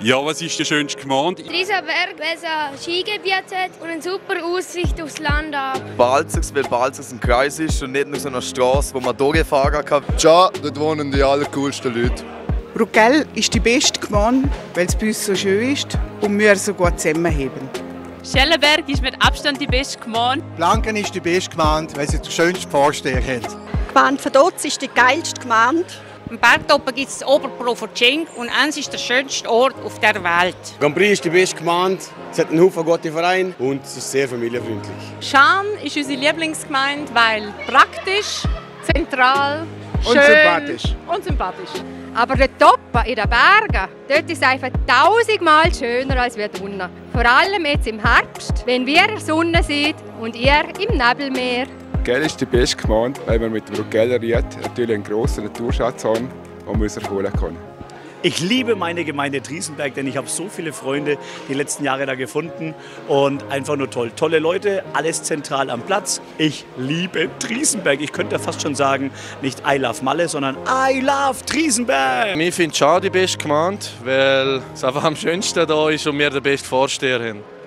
Ja, was ist die schönste Gemeinde? Riesenberg, weil es ein Skigebiet hat und eine super Aussicht aufs Land ab. Balzers, weil Balzers ein Kreis ist und nicht nur so eine Straße, wo man durchfahren kann. Ja, dort wohnen die allercoolsten Leute. Bruckell ist die beste Gemeinde, weil es bei uns so schön ist und wir so gut zusammenheben. Schellenberg ist mit Abstand die beste Gemeinde. Blanken ist die beste Gemeinde, weil sie den schönsten Vorsteher hat. Die Gemeinde von dort ist die geilste Gemeinde. Im Bergtoppen gibt es Oberprofotschenk und eins ist der schönste Ort auf der Welt. Grand Prix ist die beste Gemeinde, es hat einen Haufen gute Vereine und es ist sehr familienfreundlich. Schaan ist unsere Lieblingsgemeinde, weil praktisch, zentral, Und schön sympathisch. Und sympathisch. Aber der Toppen in den Bergen, dort ist es einfach tausendmal schöner als wir unten. Vor allem jetzt im Herbst, wenn wir in der Sonne sind und ihr im Nebelmeer. Bruckell ist die beste Gemeinde, weil wir mit Bruckeller Ried natürlich einen grossen Naturschatz haben, den wir erholen können. Ich liebe meine Gemeinde Triesenberg, denn ich habe so viele Freunde die letzten Jahre da gefunden und einfach nur toll. Tolle Leute, alles zentral am Platz. Ich liebe Triesenberg. Ich könnte fast schon sagen, nicht I love Malle, sondern I love Triesenberg. Ich finde es schade die beste Gemeinde, weil es einfach am schönsten da ist und wir den besten Vorsteher haben.